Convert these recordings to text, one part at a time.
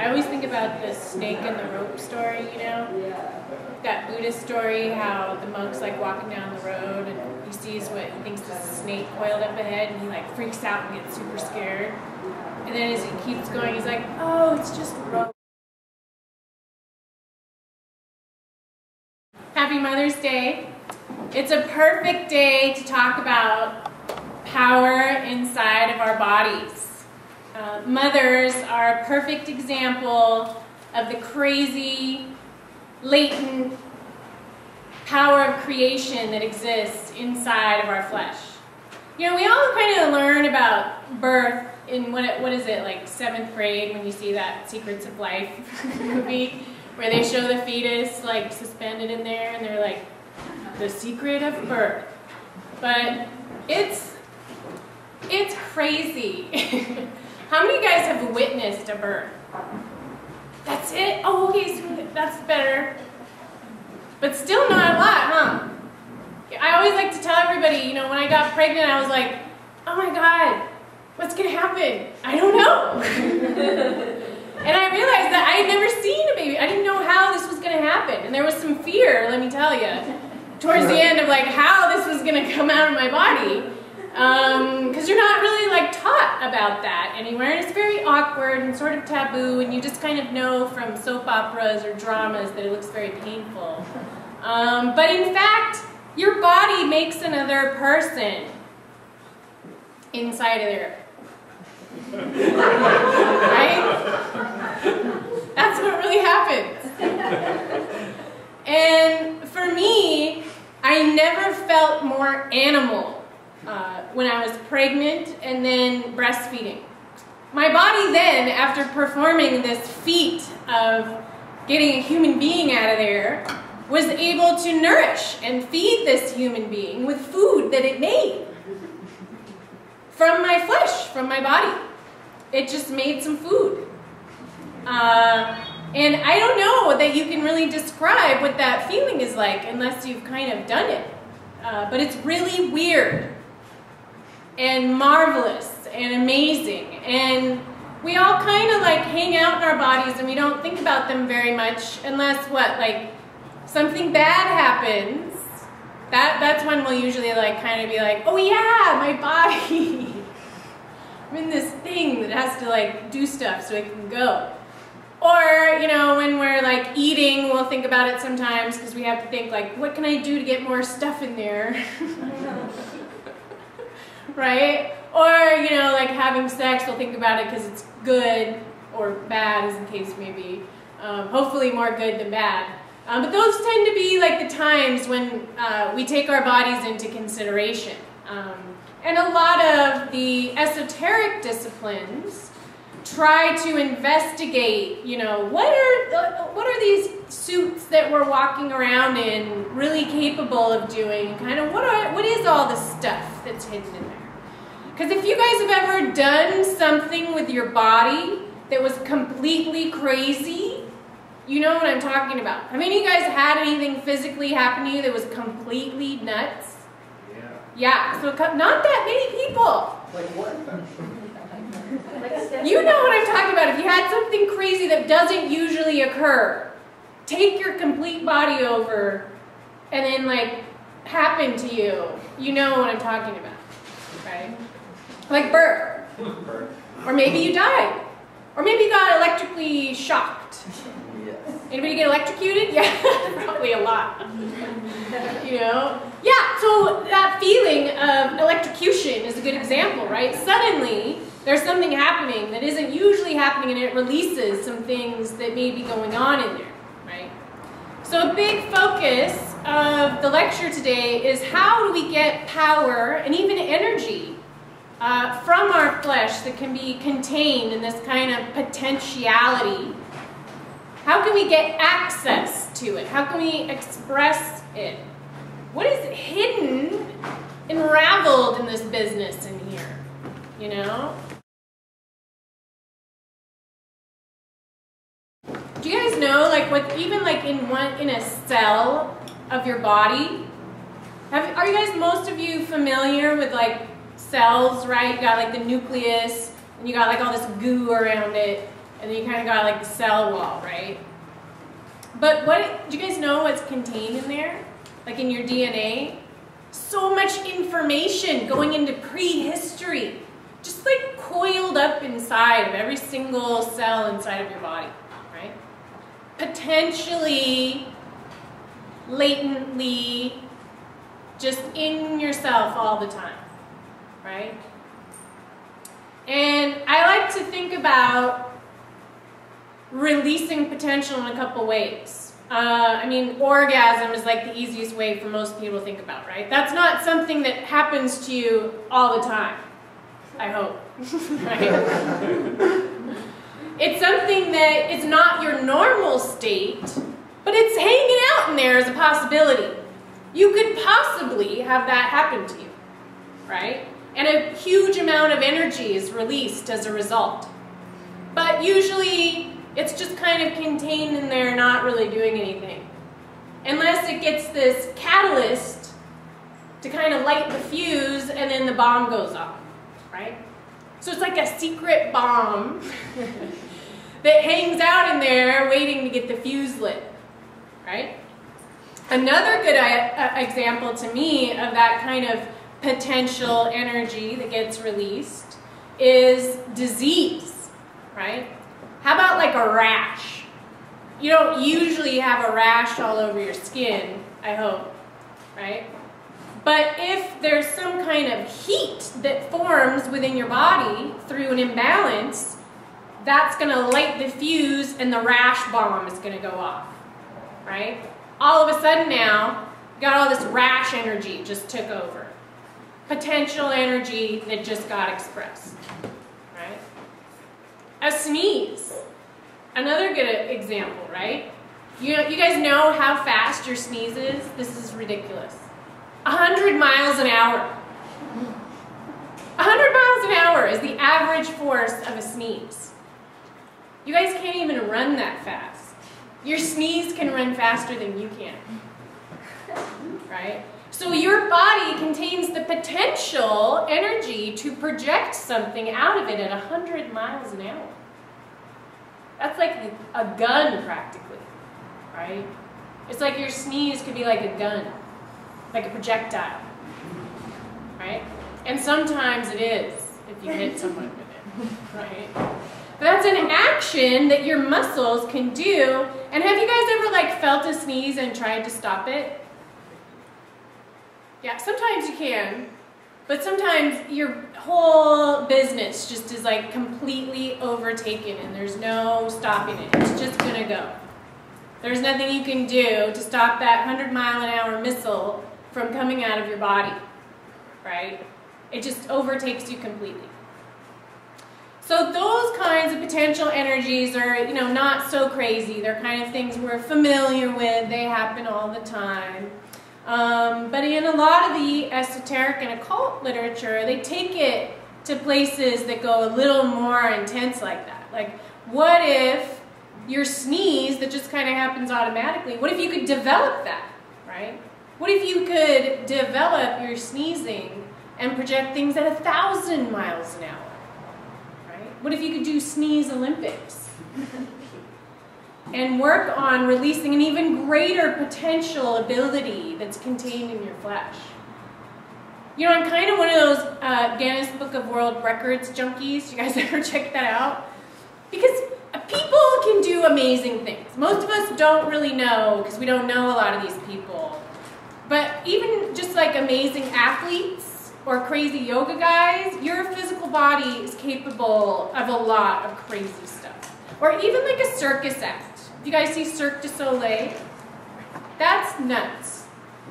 I always think about the snake and the rope story, you know? That Buddhist story, how the monk's like walking down the road and he sees what he thinks is a snake coiled up ahead and he like freaks out and gets super scared. And then as he keeps going, he's like, oh, it's just rope. Happy Mother's Day. It's a perfect day to talk about power inside of our bodies. Uh, mothers are a perfect example of the crazy, latent power of creation that exists inside of our flesh. You know, we all kind of learn about birth in what, what is it, like seventh grade when you see that Secrets of Life movie where they show the fetus like suspended in there and they're like, the secret of birth. But it's, it's crazy. How many guys have witnessed a birth? That's it? Oh, okay, so that's better. But still not a lot, huh? I always like to tell everybody, you know, when I got pregnant, I was like, oh my God, what's gonna happen? I don't know. and I realized that I had never seen a baby. I didn't know how this was gonna happen. And there was some fear, let me tell you, towards the end of like how this was gonna come out of my body because um, you're not really like taught about that anywhere and it's very awkward and sort of taboo and you just kind of know from soap operas or dramas that it looks very painful. Um, but in fact your body makes another person inside of there. Right? That's what really happens. And for me I never felt more animal uh, when I was pregnant and then breastfeeding. My body then, after performing this feat of getting a human being out of there, was able to nourish and feed this human being with food that it made from my flesh, from my body. It just made some food. Uh, and I don't know that you can really describe what that feeling is like unless you've kind of done it. Uh, but it's really weird and marvelous and amazing. And we all kind of like hang out in our bodies and we don't think about them very much unless what, like something bad happens. That, that's when we'll usually like kind of be like, oh yeah, my body. I'm in this thing that has to like do stuff so it can go. Or, you know, when we're like eating, we'll think about it sometimes because we have to think like, what can I do to get more stuff in there? right? Or, you know, like having sex, they'll think about it because it's good or bad, as the case may be. Um, hopefully more good than bad. Um, but those tend to be like the times when uh, we take our bodies into consideration. Um, and a lot of the esoteric disciplines try to investigate, you know, what are, uh, what are these suits that we're walking around in really capable of doing? Kind of what, are, what is all the stuff that's hidden in? Because if you guys have ever done something with your body that was completely crazy, you know what I'm talking about. Have any of you guys had anything physically happen to you that was completely nuts? Yeah. Yeah, so not that many people. Like what? you know what I'm talking about. If you had something crazy that doesn't usually occur, take your complete body over and then like happen to you. You know what I'm talking about? Like birth. Or maybe you died. Or maybe you got electrically shocked. Yes. Anybody get electrocuted? Yeah, probably a lot. you know? Yeah, so that feeling of electrocution is a good example, right? Suddenly, there's something happening that isn't usually happening and it releases some things that may be going on in there, right? So a big focus of the lecture today is how do we get power and even energy uh, from our flesh that can be contained in this kind of potentiality, how can we get access to it? How can we express it? What is hidden, unraveled in this business in here? You know? Do you guys know, like, what even like in one in a cell of your body? Have, are you guys most of you familiar with like cells, right? You got like the nucleus, and you got like all this goo around it. And then you kind of got like the cell wall, right? But what, do you guys know what's contained in there? Like in your DNA? So much information going into prehistory. Just like coiled up inside of every single cell inside of your body, right? Potentially, latently, just in yourself all the time, right? And I like to think about releasing potential in a couple ways. Uh, I mean, orgasm is like the easiest way for most people to think about, right? That's not something that happens to you all the time, I hope, right? it's something that is not your normal state, but it's hanging out in there as a possibility. You could possibly have that happen to you, right? And a huge amount of energy is released as a result. But usually it's just kind of contained in there, not really doing anything. Unless it gets this catalyst to kind of light the fuse and then the bomb goes off, right? So it's like a secret bomb that hangs out in there waiting to get the fuse lit, right? Another good uh, example to me of that kind of potential energy that gets released is disease, right? How about like a rash? You don't usually have a rash all over your skin, I hope, right? But if there's some kind of heat that forms within your body through an imbalance, that's going to light the fuse and the rash bomb is going to go off, right? All of a sudden now, you got all this rash energy just took over. Potential energy that just got expressed, right? A sneeze, another good example, right? You, you guys know how fast your sneeze is? This is ridiculous. 100 miles an hour. 100 miles an hour is the average force of a sneeze. You guys can't even run that fast. Your sneeze can run faster than you can. Right? So your body contains the potential energy to project something out of it at 100 miles an hour. That's like a gun practically, right? It's like your sneeze could be like a gun, like a projectile, right? And sometimes it is if you hit someone with it, right? But that's an action that your muscles can do. And have you guys ever like felt a sneeze and tried to stop it? Yeah, sometimes you can. But sometimes your whole business just is like completely overtaken and there's no stopping it. It's just gonna go. There's nothing you can do to stop that 100 mile an hour missile from coming out of your body, right? It just overtakes you completely. So those kinds of potential energies are, you know, not so crazy. They're kind of things we're familiar with. They happen all the time. Um, but in a lot of the esoteric and occult literature, they take it to places that go a little more intense like that. Like, what if your sneeze that just kind of happens automatically, what if you could develop that, right? What if you could develop your sneezing and project things at a thousand miles an hour? Right? What if you could do sneeze Olympics? and work on releasing an even greater potential ability that's contained in your flesh. You know, I'm kind of one of those uh, Guinness Book of World Records junkies. You guys ever check that out? Because people can do amazing things. Most of us don't really know because we don't know a lot of these people. But even just like amazing athletes, or crazy yoga guys, your physical body is capable of a lot of crazy stuff. Or even like a circus act. Do you guys see Cirque du Soleil? That's nuts.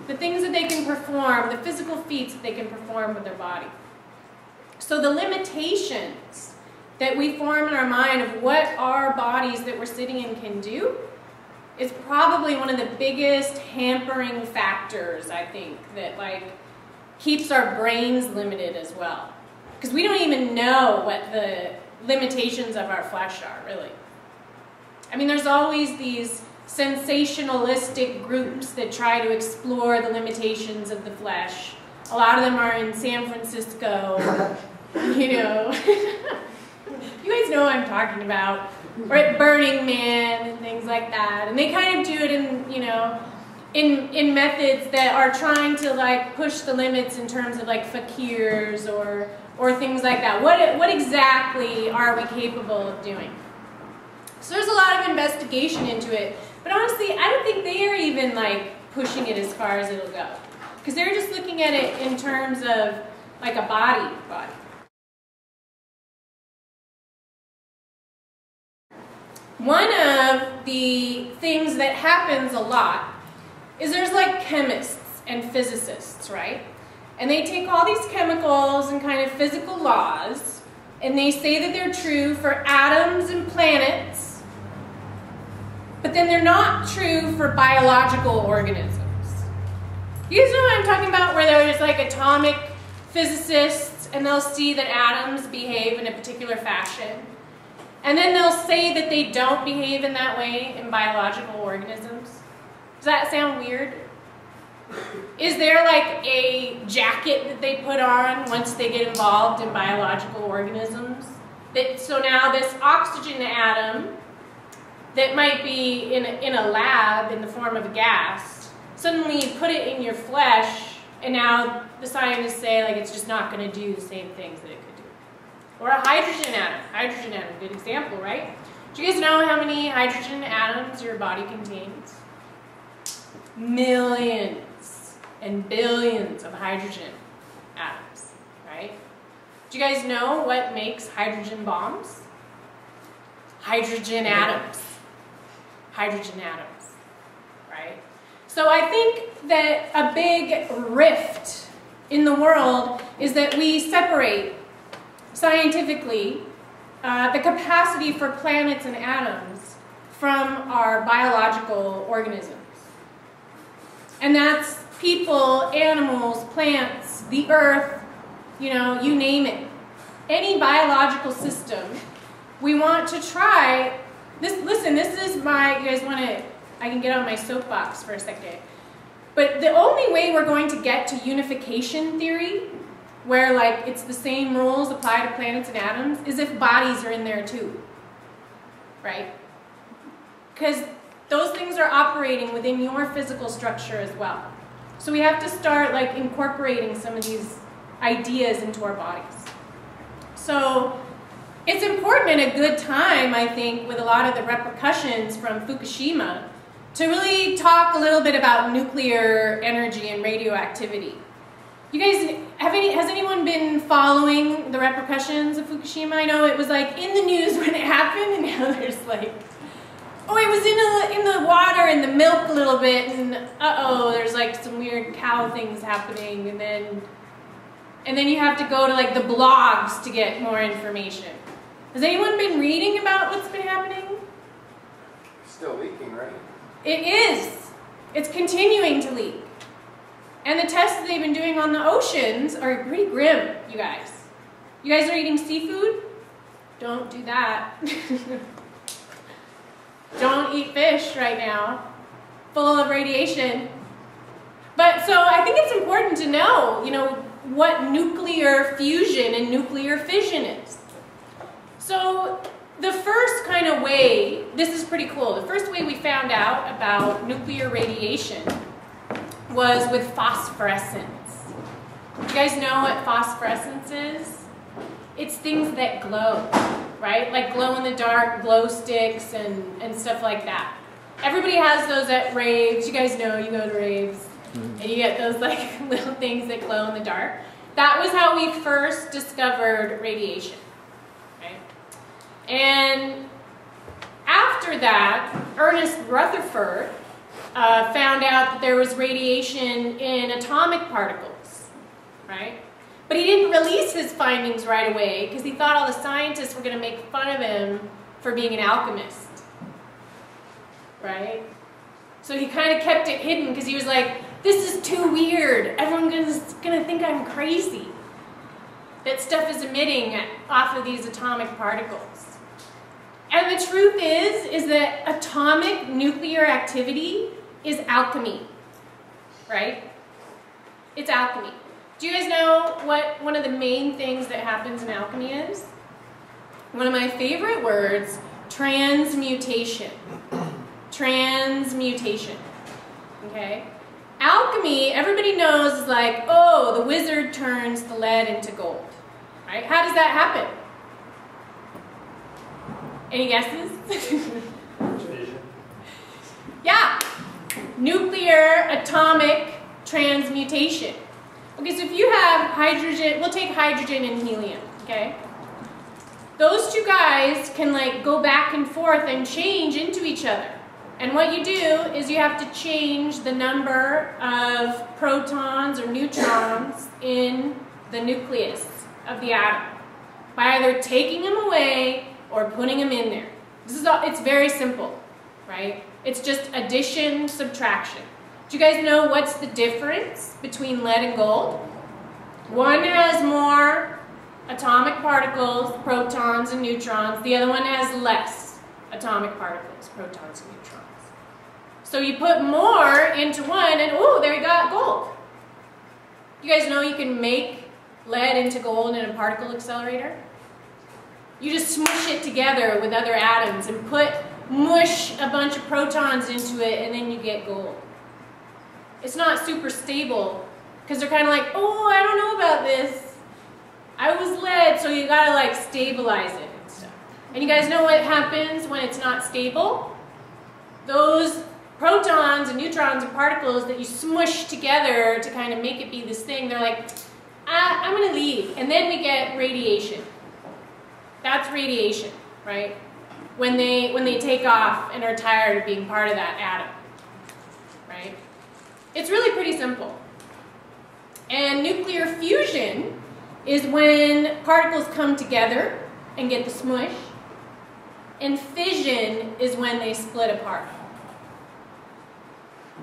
The things that they can perform, the physical feats that they can perform with their body. So the limitations that we form in our mind of what our bodies that we're sitting in can do is probably one of the biggest hampering factors, I think, that like keeps our brains limited as well. Because we don't even know what the limitations of our flesh are, really. I mean, there's always these sensationalistic groups that try to explore the limitations of the flesh. A lot of them are in San Francisco, you know. you guys know what I'm talking about. or at Burning Man and things like that. And they kind of do it in, you know, in, in methods that are trying to like push the limits in terms of like fakirs or, or things like that. What, what exactly are we capable of doing? So there's a lot of investigation into it. But honestly, I don't think they are even like pushing it as far as it'll go. Because they're just looking at it in terms of like a body body. One of the things that happens a lot is there's like chemists and physicists, right? And they take all these chemicals and kind of physical laws and they say that they're true for atoms and planets, but then they're not true for biological organisms. You know what I'm talking about? Where there's like atomic physicists and they'll see that atoms behave in a particular fashion. And then they'll say that they don't behave in that way in biological organisms. Does that sound weird? Is there like a jacket that they put on once they get involved in biological organisms? That, so now this oxygen atom that might be in a, in a lab in the form of a gas, suddenly you put it in your flesh and now the scientists say like it's just not going to do the same things that it could do. Or a hydrogen atom. Hydrogen atom, good example, right? Do you guys know how many hydrogen atoms your body contains? Millions and billions of hydrogen atoms, right? Do you guys know what makes hydrogen bombs? Hydrogen atoms. Hydrogen atoms, right? So I think that a big rift in the world is that we separate scientifically uh, the capacity for planets and atoms from our biological organisms. And that's people, animals, plants, the earth, you know, you name it. Any biological system, we want to try, this, listen, this is my, you guys want to I can get on my soapbox for a second. But the only way we're going to get to unification theory, where like it's the same rules apply to planets and atoms, is if bodies are in there too. Right? Because those things are operating within your physical structure as well. So we have to start like incorporating some of these ideas into our bodies. So it's important and a good time, I think, with a lot of the repercussions from Fukushima to really talk a little bit about nuclear energy and radioactivity. You guys, have any, has anyone been following the repercussions of Fukushima? I know it was like in the news when it happened, and now there's like, oh, it was in the, in the water and the milk a little bit, and uh-oh, there's like some weird cow things happening, and then, and then you have to go to like the blogs to get more information. Has anyone been reading about what's been happening? Still leaking, right? It is. It's continuing to leak. And the tests that they've been doing on the oceans are pretty grim, you guys. You guys are eating seafood? Don't do that. Don't eat fish right now, full of radiation. But so I think it's important to know, you know, what nuclear fusion and nuclear fission is. So the first kind of way, this is pretty cool, the first way we found out about nuclear radiation was with phosphorescence. You guys know what phosphorescence is? It's things that glow, right? Like glow in the dark, glow sticks, and, and stuff like that. Everybody has those at raves. You guys know you go to raves mm-hmm. and you get those like little things that glow in the dark. That was how we first discovered radiation. And after that, Ernest Rutherford uh, found out that there was radiation in atomic particles, right? But he didn't release his findings right away because he thought all the scientists were going to make fun of him for being an alchemist, right? So he kind of kept it hidden because he was like, this is too weird. Everyone's going to think I'm crazy. That stuff is emitting off of these atomic particles. And the truth is, is that atomic nuclear activity is alchemy, right? It's alchemy. Do you guys know what one of the main things that happens in alchemy is? One of my favorite words, transmutation. Transmutation. Okay? Alchemy, everybody knows, is like, oh, the wizard turns the lead into gold. Right? How does that happen? Any guesses? yeah. Nuclear atomic transmutation. Okay, so if you have hydrogen, we'll take hydrogen and helium, okay? Those two guys can like go back and forth and change into each other. And what you do is you have to change the number of protons or neutrons in the nucleus of the atom by either taking them away or putting them in there. This is all, it's very simple, right? It's just addition, subtraction. Do you guys know what's the difference between lead and gold? One has more atomic particles, protons and neutrons. The other one has less atomic particles, protons and neutrons. So you put more into one and oh, there you got gold. You guys know you can make lead into gold in a particle accelerator? You just smush it together with other atoms and put mush a bunch of protons into it and then you get gold it's not super stable because they're kind of like, oh, I don't know about this. I was lead, so you gotta like stabilize it and stuff. And you guys know what happens when it's not stable? Those protons and neutrons and particles that you smush together to kind of make it be this thing, they're like, ah, I'm gonna leave. And then we get radiation. That's radiation, right? When they, when they take off and are tired of being part of that atom, right? It's really pretty simple. And nuclear fusion is when particles come together and get the smush. And fission is when they split apart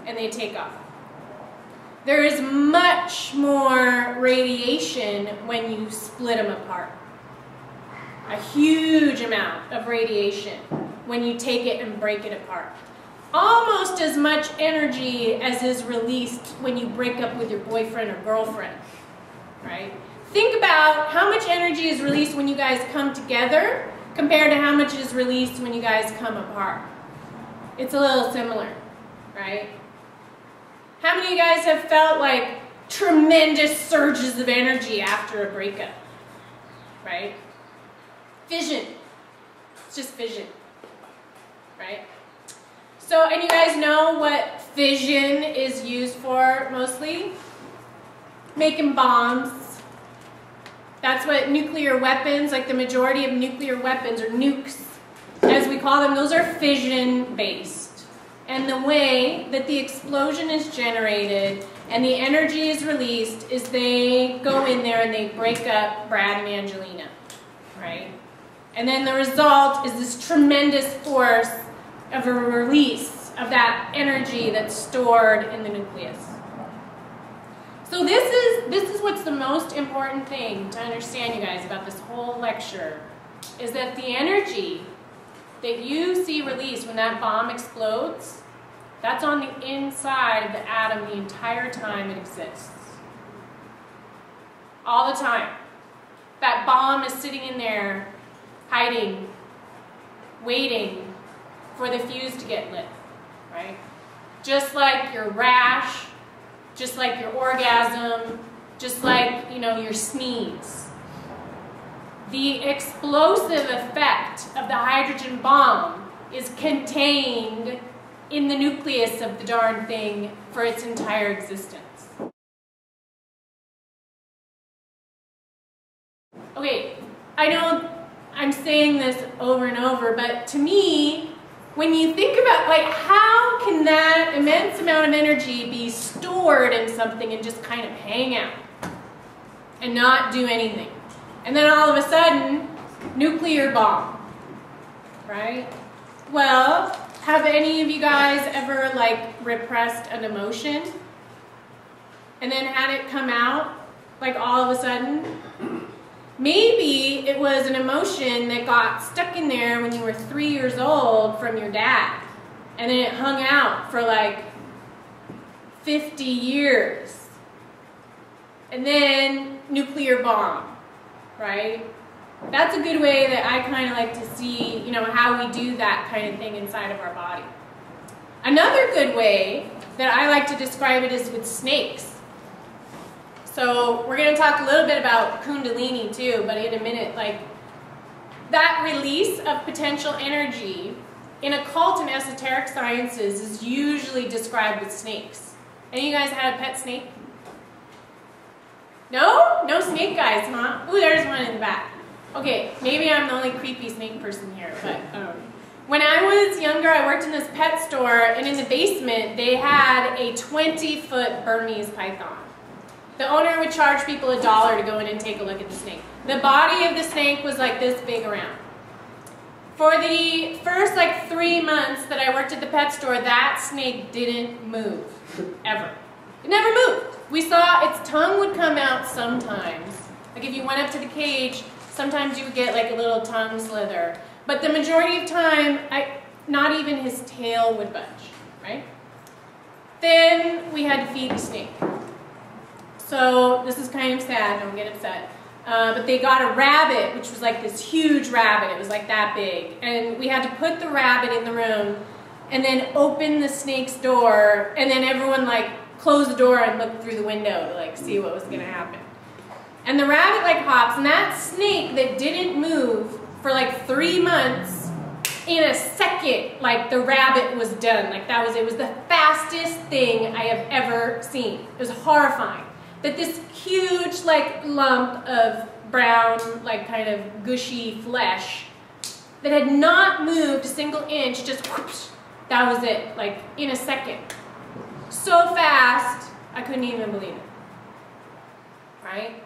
and they take off. There is much more radiation when you split them apart. A huge amount of radiation when you take it and break it apart almost as much energy as is released when you break up with your boyfriend or girlfriend, right? Think about how much energy is released when you guys come together compared to how much is released when you guys come apart. It's a little similar, right? How many of you guys have felt like tremendous surges of energy after a breakup, right? Fission. It's just fission, right? So, and you guys know what fission is used for mostly? Making bombs. That's what nuclear weapons, like the majority of nuclear weapons, or nukes, as we call them, those are fission based. And the way that the explosion is generated and the energy is released is they go in there and they break up Brad and Angelina, right? And then the result is this tremendous force of a release of that energy that's stored in the nucleus. So this is, this is what's the most important thing to understand, you guys, about this whole lecture, is that the energy that you see released when that bomb explodes, that's on the inside of the atom the entire time it exists. All the time. That bomb is sitting in there, hiding, waiting for the fuse to get lit, right? Just like your rash, just like your orgasm, just like, you know, your sneeze. The explosive effect of the hydrogen bomb is contained in the nucleus of the darn thing for its entire existence. Okay, I know I'm saying this over and over, but to me, when you think about like how can that immense amount of energy be stored in something and just kind of hang out and not do anything? And then all of a sudden nuclear bomb right? Well have any of you guys ever like repressed an emotion and then had it come out like all of a sudden Maybe it was an emotion that got stuck in there when you were three years old from your dad. And then it hung out for like 50 years. And then nuclear bomb, right? That's a good way that I kind of like to see, you know, how we do that kind of thing inside of our body. Another good way that I like to describe it is with snakes. So we're going to talk a little bit about kundalini too, but in a minute, like that release of potential energy in occult and esoteric sciences is usually described with snakes. Any of you guys had a pet snake? No? No snake guys, huh? Ooh, there's one in the back. Okay, maybe I'm the only creepy snake person here, but um, when I was younger, I worked in this pet store, and in the basement, they had a 20-foot Burmese python. The owner would charge people a dollar to go in and take a look at the snake. The body of the snake was like this big around. For the first like three months that I worked at the pet store, that snake didn't move, ever. It never moved. We saw its tongue would come out sometimes. Like if you went up to the cage, sometimes you would get like a little tongue slither. But the majority of time, I, not even his tail would budge, right? Then we had to feed the snake. So this is kind of sad, don't get upset. Uh, but they got a rabbit, which was like this huge rabbit. It was like that big. And we had to put the rabbit in the room and then open the snake's door and then everyone like closed the door and looked through the window to like see what was going to happen. And the rabbit like hops and that snake that didn't move for like three months in a second like the rabbit was done like that was it was the fastest thing i have ever seen it was horrifying that this huge like lump of brown like kind of gushy flesh that had not moved a single inch just whoosh, that was it like in a second. So fast i couldn't even believe it right?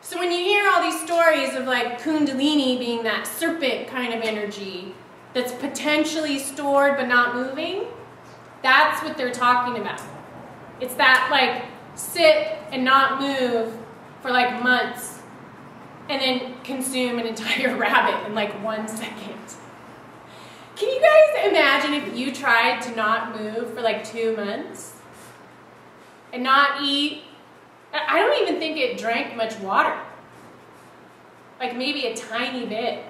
So when you hear all these stories of like kundalini being that serpent kind of energy that's potentially stored but not moving that's what they're talking about. It's that like sit and not move for like months and then consume an entire rabbit in like one second. Can you guys imagine if you tried to not move for like two months and not eat? I don't even think it drank much water. Like maybe a tiny bit.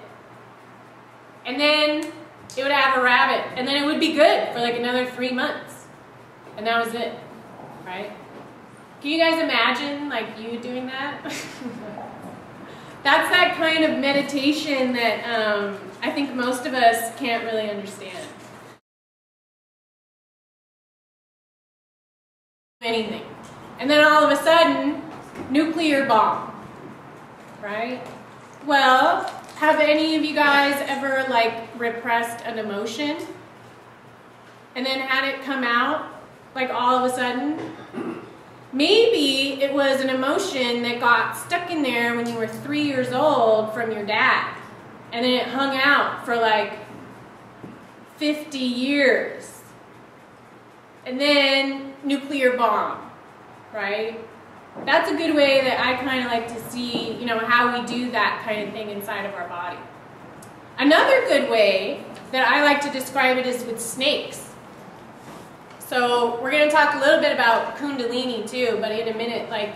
And then it would have a rabbit, and then it would be good for like another three months. And that was it, right? Can you guys imagine like you doing that? That's that kind of meditation that um, I think most of us can't really understand. Anything. And then all of a sudden, nuclear bomb. Right? Well, have any of you guys ever like repressed an emotion and then had it come out like all of a sudden? Maybe it was an emotion that got stuck in there when you were three years old from your dad. And then it hung out for like 50 years. And then nuclear bomb, right? That's a good way that I kind of like to see, you know, how we do that kind of thing inside of our body. Another good way that I like to describe it is with snakes. So we're going to talk a little bit about kundalini too, but in a minute, like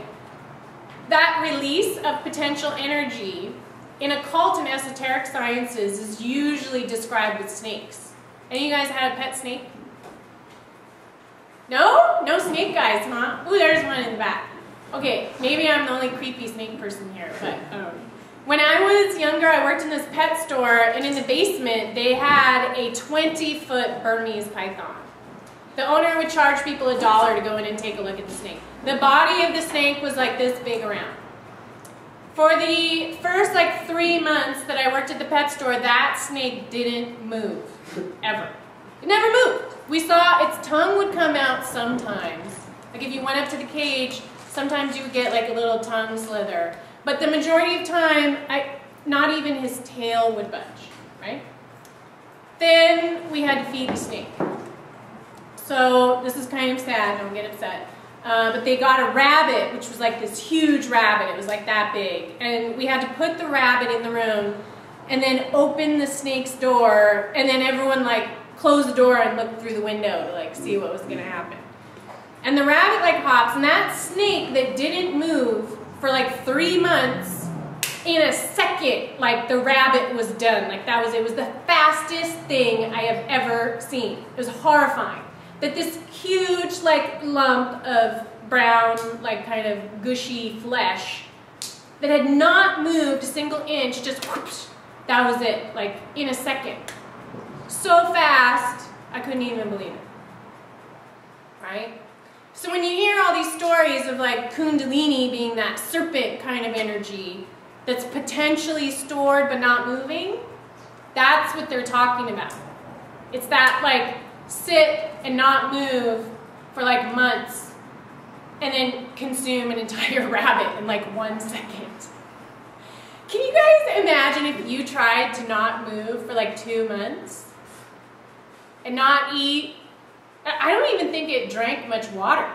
that release of potential energy in occult and esoteric sciences is usually described with snakes. Any of you guys had a pet snake? No? No snake guys, huh? Ooh, there's one in the back. Okay, maybe I'm the only creepy snake person here, but um, when I was younger, I worked in this pet store, and in the basement, they had a 20-foot Burmese python. The owner would charge people a dollar to go in and take a look at the snake. The body of the snake was like this big around. For the first like three months that I worked at the pet store, that snake didn't move, ever. It never moved. We saw its tongue would come out sometimes. Like if you went up to the cage, sometimes you would get like a little tongue slither. But the majority of time, I, not even his tail would budge, right? Then we had to feed the snake. So this is kind of sad, don't get upset. Uh, but they got a rabbit, which was like this huge rabbit. It was like that big. And we had to put the rabbit in the room and then open the snake's door and then everyone like closed the door and looked through the window to like see what was going to happen. And the rabbit like hops and that snake that didn't move for like three months in a second, like the rabbit was done. Like that was, it was the fastest thing I have ever seen. It was horrifying. That this huge like lump of brown, like kind of gushy flesh that had not moved a single inch, just whoosh, that was it, like in a second. So fast, I couldn't even believe it. Right? So when you hear all these stories of like Kundalini being that serpent kind of energy that's potentially stored but not moving, that's what they're talking about. It's that like sit and not move for like months and then consume an entire rabbit in like one second. Can you guys imagine if you tried to not move for like two months and not eat I don't even think it drank much water.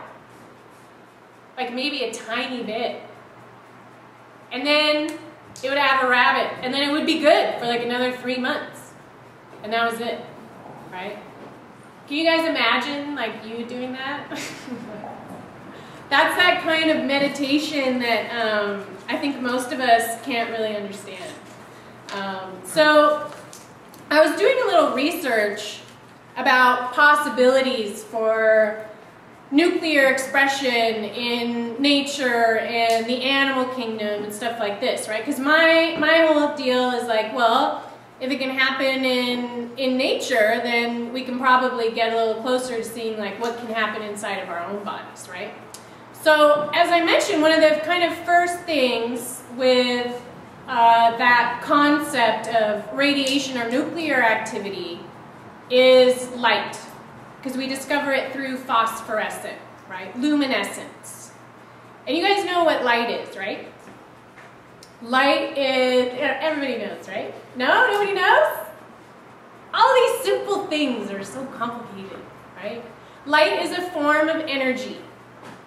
Like maybe a tiny bit. And then it would have a rabbit. And then it would be good for like another three months. And that was it. Right? Can you guys imagine like you doing that? That's that kind of meditation that um, I think most of us can't really understand. Um, so I was doing a little research about possibilities for nuclear expression in nature and the animal kingdom and stuff like this, right? Because my, my whole deal is like, well, if it can happen in, in nature, then we can probably get a little closer to seeing like what can happen inside of our own bodies, right? So as I mentioned, one of the kind of first things with uh, that concept of radiation or nuclear activity is light, because we discover it through phosphorescent, right? Luminescence. And you guys know what light is, right? Light is, everybody knows, right? No? Nobody knows? All these simple things are so complicated, right? Light is a form of energy.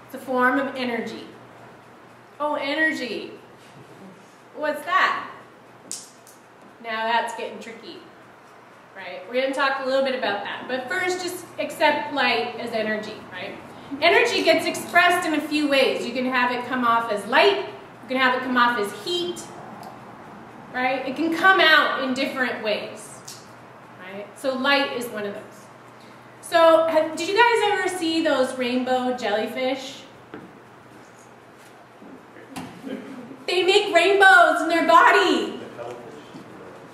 It's a form of energy. Oh, energy. What's that? Now that's getting tricky right? We're going to talk a little bit about that. But first, just accept light as energy, right? Energy gets expressed in a few ways. You can have it come off as light. You can have it come off as heat, right? It can come out in different ways, right? So light is one of those. So have, did you guys ever see those rainbow jellyfish? They make rainbows in their body.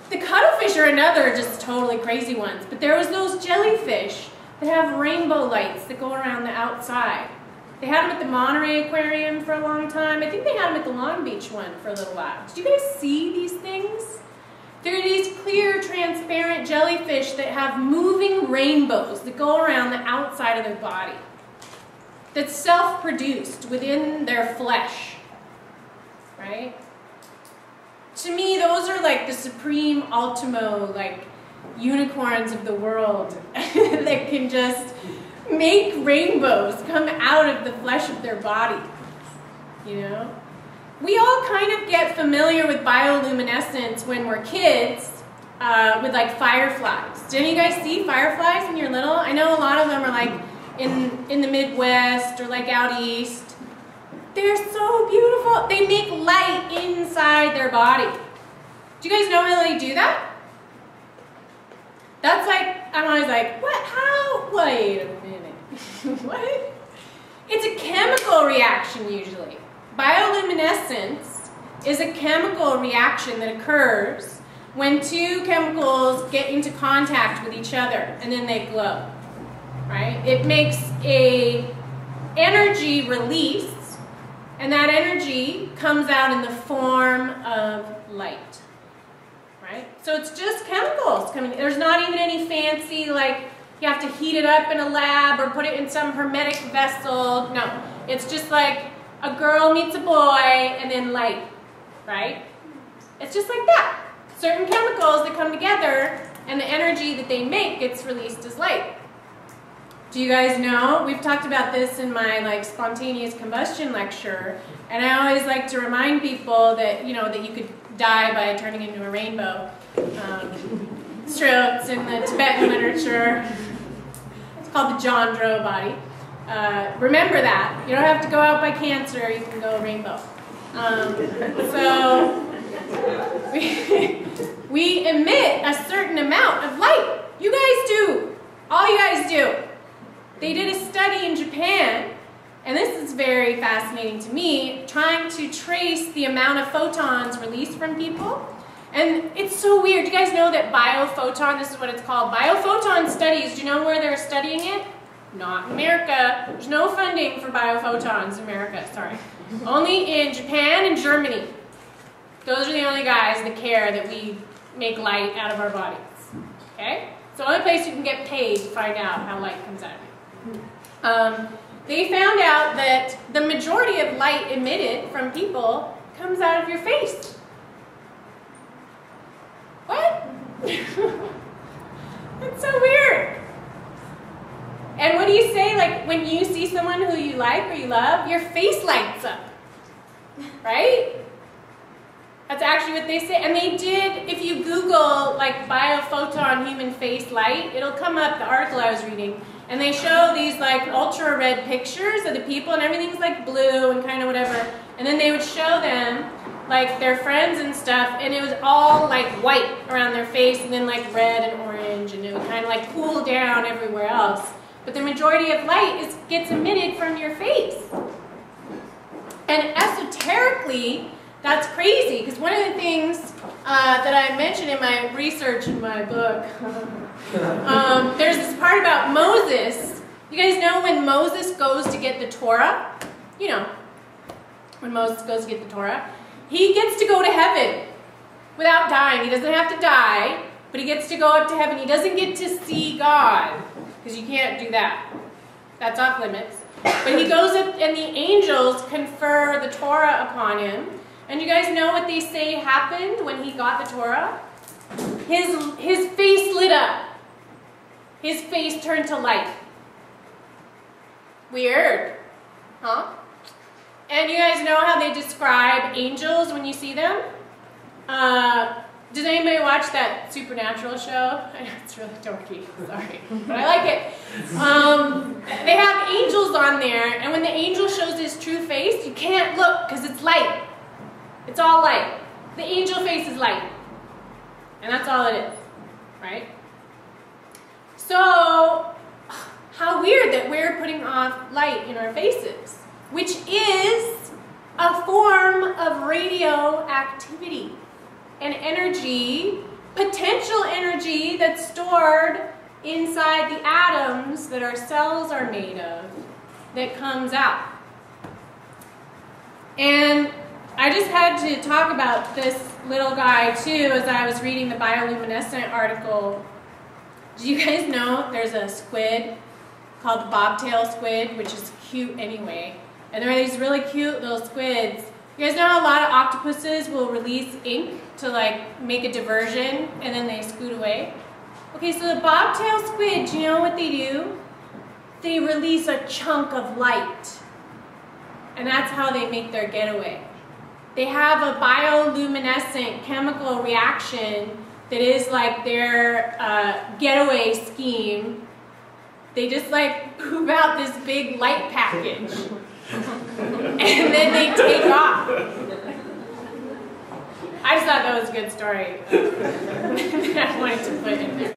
The cuttlefish are another just totally crazy ones, but there was those jellyfish that have rainbow lights that go around the outside. They had them at the Monterey Aquarium for a long time. I think they had them at the Long Beach one for a little while. Did you guys see these things? They're these clear, transparent jellyfish that have moving rainbows that go around the outside of their body. That's self-produced within their flesh, right? to me, those are like the supreme ultimo, like unicorns of the world that can just make rainbows come out of the flesh of their body. You know? We all kind of get familiar with bioluminescence when we're kids uh, with like fireflies. Didn't you guys see fireflies when you're little? I know a lot of them are like in, in the Midwest or like out east. They're so beautiful. They make light inside their body. Do you guys know how they do that? That's like, I'm always like, what, how? Wait a minute. what? It's a chemical reaction usually. Bioluminescence is a chemical reaction that occurs when two chemicals get into contact with each other and then they glow, right? It makes a energy release and that energy comes out in the form of light. Right? So it's just chemicals coming. There's not even any fancy, like, you have to heat it up in a lab or put it in some hermetic vessel. No. It's just like a girl meets a boy and then light. Right? It's just like that. Certain chemicals that come together and the energy that they make gets released as light. Do you guys know? We've talked about this in my like spontaneous combustion lecture, and I always like to remind people that you know that you could die by turning into a rainbow. Um, strokes in the Tibetan literature. It's called the Jandro body. Uh, remember that. You don't have to go out by cancer, you can go rainbow. Um, so we, we emit a certain amount of light. You guys do. All you guys do. They did a study in Japan, and this is very fascinating to me, trying to trace the amount of photons released from people. And it's so weird. You guys know that biophoton, this is what it's called, biophoton studies, do you know where they're studying it? Not in America. There's no funding for biophotons in America, sorry. Only in Japan and Germany. Those are the only guys that care that we make light out of our bodies. Okay? It's the only place you can get paid to find out how light comes out of you. Um, they found out that the majority of light emitted from people comes out of your face. What? That's so weird. And what do you say, like, when you see someone who you like or you love, your face lights up, right? That's actually what they say. And they did, if you Google, like, biophoton human face light, it'll come up, the article I was reading, and they show these, like, ultra red pictures of the people, and everything's, like, blue and kind of whatever. And then they would show them, like, their friends and stuff, and it was all, like, white around their face, and then, like, red and orange, and it would kind of, like, cool down everywhere else. But the majority of light is, gets emitted from your face. And esoterically, that's crazy, because one of the things uh, that I mentioned in my research in my book, um, there's this part about Moses. You guys know when Moses goes to get the Torah? You know, when Moses goes to get the Torah, he gets to go to heaven without dying. He doesn't have to die, but he gets to go up to heaven. He doesn't get to see God because you can't do that. That's off limits. But he goes up and the angels confer the Torah upon him. And you guys know what they say happened when he got the Torah? His, his face lit up. His face turned to light. Weird. Huh? And you guys know how they describe angels when you see them? Uh, does anybody watch that Supernatural show? I know it's really dorky, sorry, but I like it. Um, they have angels on there, and when the angel shows his true face, you can't look because it's light. It's all light. The angel face is light, and that's all it is, right? So, how weird that we're putting off light in our faces, which is a form of radioactivity and energy, potential energy that's stored inside the atoms that our cells are made of that comes out. And I just had to talk about this little guy too as I was reading the bioluminescent article. Do you guys know there's a squid called the bobtail squid, which is cute anyway. And there are these really cute little squids you guys know a lot of octopuses will release ink to like make a diversion and then they scoot away? Okay, so the bobtail squid, do you know what they do? They release a chunk of light. And that's how they make their getaway. They have a bioluminescent chemical reaction that is like their uh, getaway scheme. They just like poop out this big light package and then they take off. I just thought that was a good story I wanted to put in there.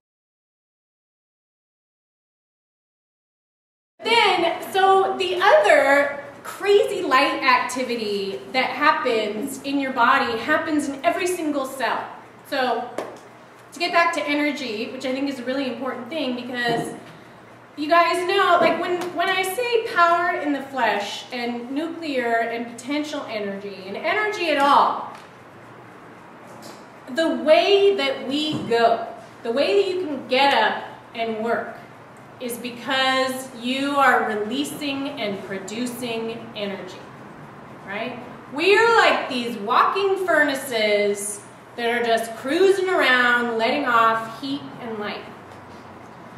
Then, so the other crazy light activity that happens in your body happens in every single cell. So, to get back to energy, which I think is a really important thing because you guys know, like when, when I say power in the flesh and nuclear and potential energy and energy at all, the way that we go, the way that you can get up and work is because you are releasing and producing energy, right? We are like these walking furnaces that are just cruising around, letting off heat and light.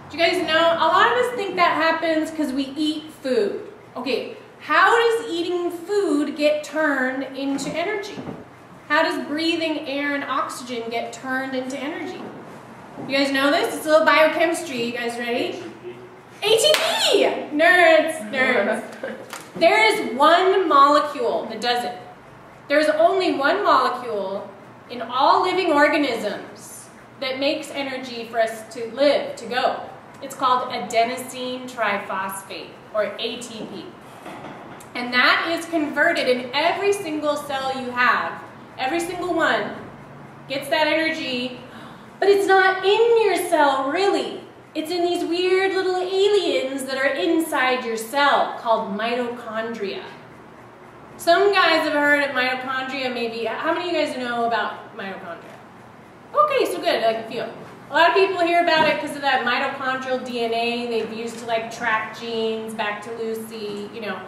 Do you guys know? A lot of us think that happens because we eat food. Okay, how does eating food get turned into energy? How does breathing air and oxygen get turned into energy? You guys know this? It's a little biochemistry. You guys ready? ATP! Nerds, nerds. There is one molecule that does it. There's only one molecule in all living organisms that makes energy for us to live, to go. It's called adenosine triphosphate, or ATP. And that is converted in every single cell you have. Every single one gets that energy, but it's not in your cell, really. It's in these weird little aliens that are inside your cell called mitochondria. Some guys have heard of mitochondria, maybe. How many of you guys know about mitochondria? Okay, so good, like a few. A lot of people hear about it because of that mitochondrial DNA they've used to like track genes back to Lucy, you know.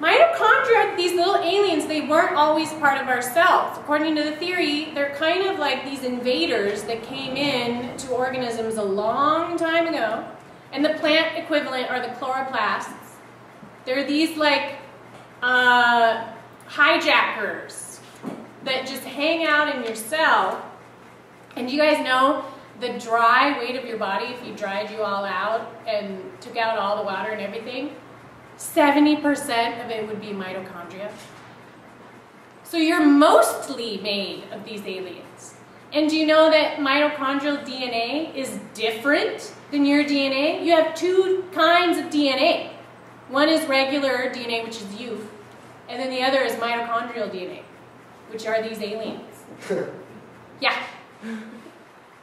Mitochondria, these little aliens, they weren't always part of ourselves. According to the theory, they're kind of like these invaders that came in to organisms a long time ago. And the plant equivalent are the chloroplasts. They're these like uh, hijackers that just hang out in your cell. And you guys know the dry weight of your body, if you dried you all out and took out all the water and everything, 70% of it would be mitochondria. So you're mostly made of these aliens. And do you know that mitochondrial DNA is different than your DNA? You have two kinds of DNA. One is regular DNA, which is you, and then the other is mitochondrial DNA, which are these aliens. yeah.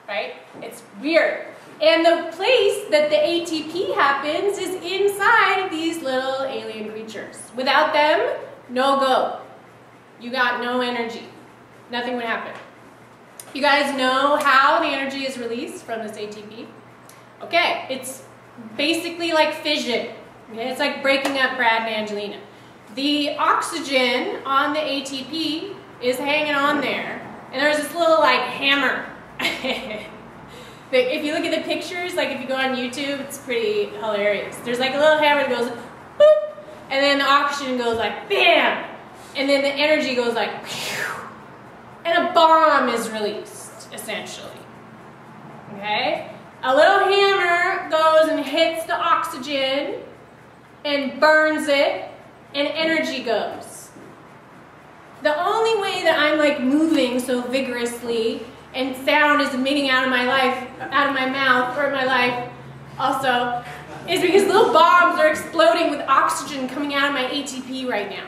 Right? It's weird. And the place that the ATP happens is inside these little alien creatures. Without them, no go. You got no energy. Nothing would happen. You guys know how the energy is released from this ATP? Okay, it's basically like fission. Okay? It's like breaking up Brad and Angelina. The oxygen on the ATP is hanging on there, and there's this little like hammer if you look at the pictures, like if you go on YouTube, it's pretty hilarious. There's like a little hammer that goes boop, and then the oxygen goes like bam, and then the energy goes like pew, and a bomb is released, essentially. Okay? A little hammer goes and hits the oxygen and burns it, and energy goes. The only way that I'm like moving so vigorously and sound is emitting out of my life, out of my mouth, or my life also, is because little bombs are exploding with oxygen coming out of my ATP right now.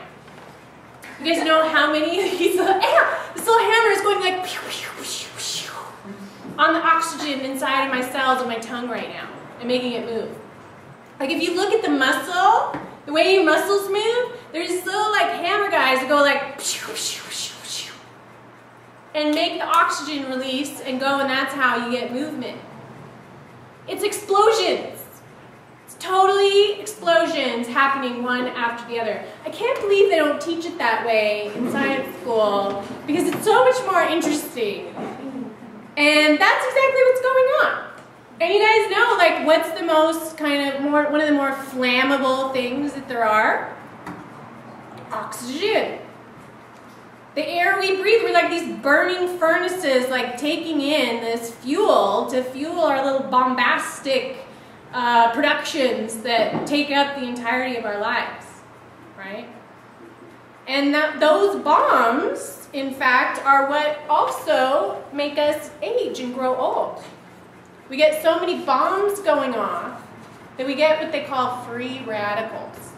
You guys know how many these little, this little hammer is going like pew, pew, pew, pew, on the oxygen inside of my cells of my tongue right now and making it move. Like if you look at the muscle, the way your muscles move, there's little like hammer guys that go like and make the oxygen release and go and that's how you get movement. It's explosions. It's totally explosions happening one after the other. I can't believe they don't teach it that way in science school because it's so much more interesting. And that's exactly what's going on. And you guys know, like, what's the most kind of more, one of the more flammable things that there are? Oxygen. The air we breathe, we're like these burning furnaces, like taking in this fuel to fuel our little bombastic uh, productions that take up the entirety of our lives, right? And that, those bombs, in fact, are what also make us age and grow old. We get so many bombs going off that we get what they call free radicals.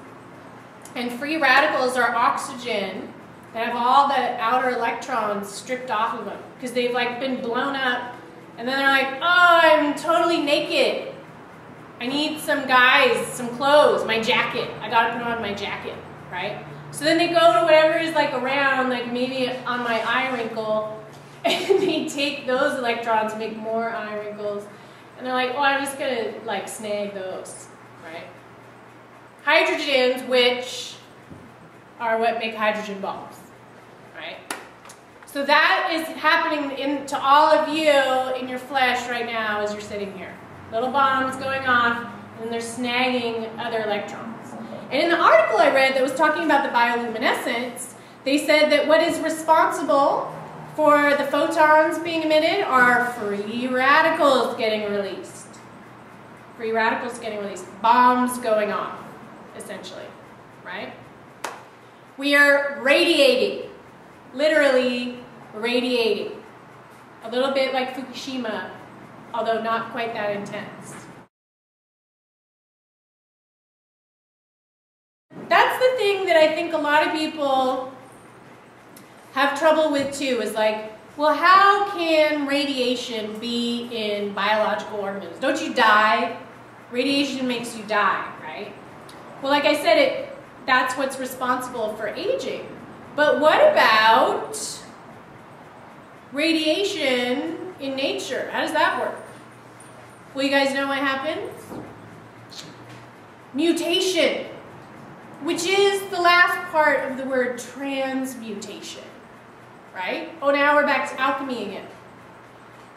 And free radicals are oxygen they have all the outer electrons stripped off of them because they've like been blown up and then they're like, oh, I'm totally naked. I need some guys, some clothes, my jacket. I gotta put on my jacket, right? So then they go to whatever is like around, like maybe on my eye wrinkle, and they take those electrons, make more eye wrinkles, and they're like, oh, I'm just gonna like snag those, right? Hydrogens, which are what make hydrogen bombs right? So that is happening in, to all of you in your flesh right now as you're sitting here. Little bombs going off, and they're snagging other electrons. And in the article I read that was talking about the bioluminescence, they said that what is responsible for the photons being emitted are free radicals getting released. Free radicals getting released. Bombs going off, essentially, right? We are radiating literally radiating. A little bit like Fukushima, although not quite that intense. That's the thing that I think a lot of people have trouble with too, is like, well, how can radiation be in biological organisms? Don't you die? Radiation makes you die, right? Well, like I said, it that's what's responsible for aging. But what about radiation in nature? How does that work? Well, you guys know what happens? Mutation, which is the last part of the word transmutation, right? Oh, now we're back to alchemy again.